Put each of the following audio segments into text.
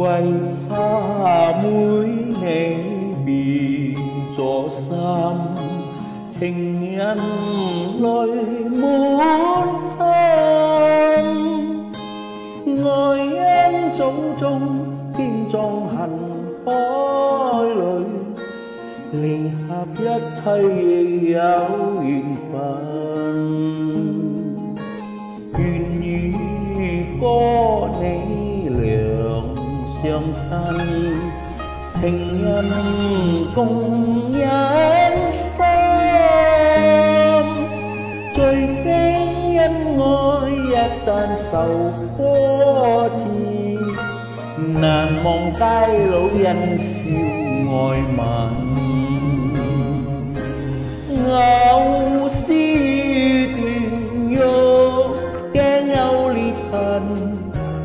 quay ha muối hè bì gió sam tình nhân lối muốn thơm. Người em trống trông tim trong hẳn khói lời. Linh hạp nhất thay áo in phần Duyên nhí có này sương trăng tình nhân cùng nhân sớm trời khinh nhân ngồi tan sầu cô chi. Nàng mong cái lỗ danh siêu ngồi màn ngao si tình yêu kẻ nhau ly thân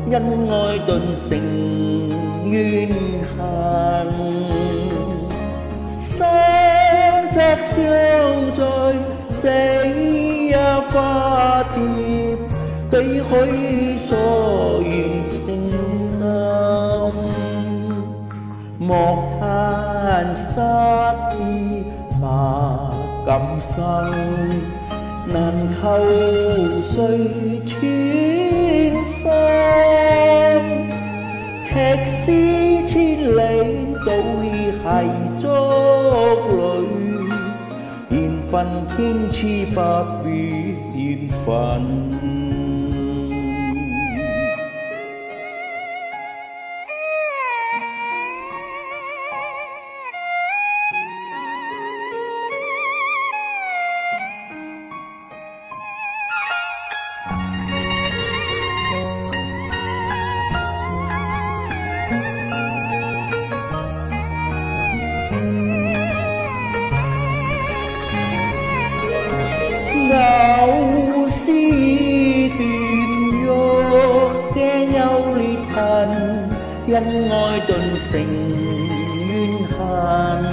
nhân ngồi tuần sinh nghìn hàn sáng chắc sương trời sẽ à pha thiệp cây khói soi trên sông. Một than xa đi mà cầm sang nan khâu xây chiến xa. 日思千里早已系足里缘分天赐不必缘分。ly thân gắn ngôi tuần sinh nguyên hàn.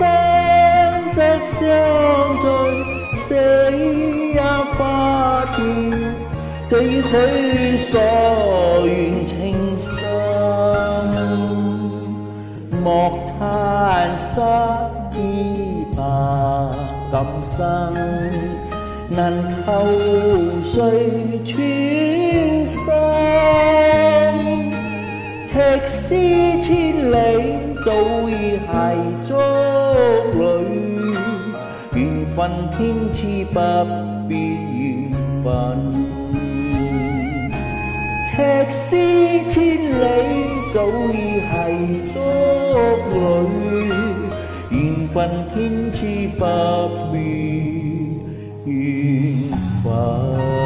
Sáng rất sáng rồi xây ra pha thì cây khối so yên thanh sơn một than xa đi bà cầm sang 今生难求谁穿心，赤丝千里早已系竹里，缘分天赐不必缘分。赤丝千里早已系竹里。缘分天赐不变 緣分。